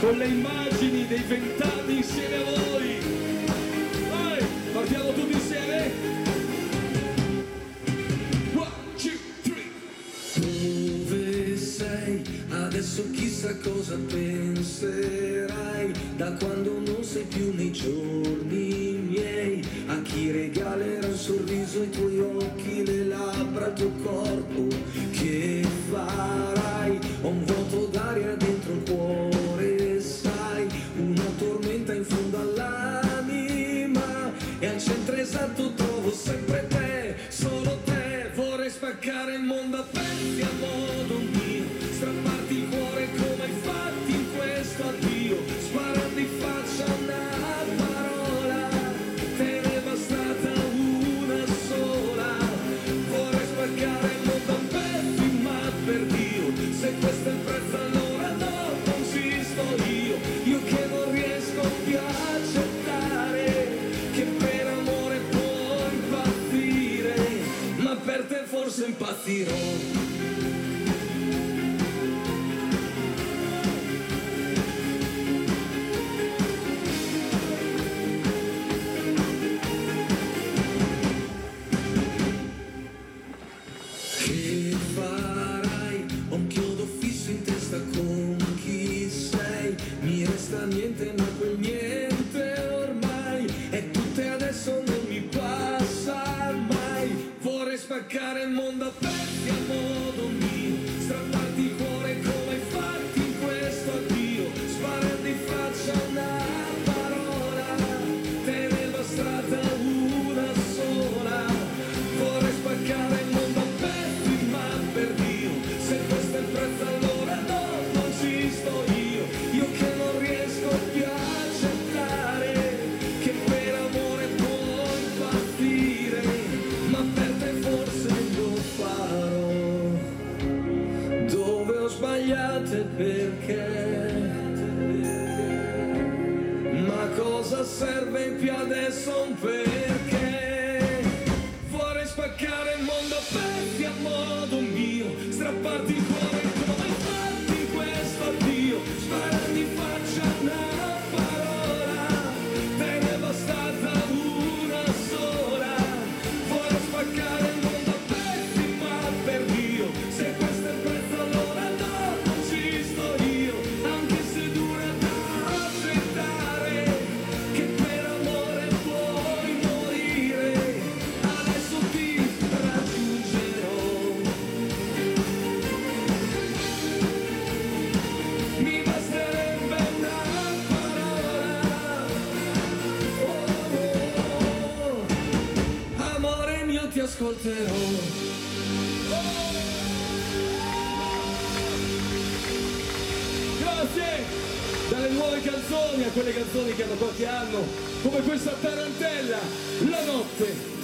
con le immagini dei vent'anni insieme a voi. Vai, partiamo tutti insieme. One, two, three. Dove sei? Adesso chissà cosa penserai da quando non sei più nei giorni miei. A chi regalerà un sorriso, i tuoi occhi, le labbra, il tuo corpo, che farai? forse impazzirò. People sbagliate perché? Ma cosa serve in più adesso un perché? Vorrei spaccare il mondo pezzi a modo mio strapparti ascolterò. Grazie! Dalle nuove canzoni a quelle canzoni che hanno qualche anno, come questa tarantella, la notte.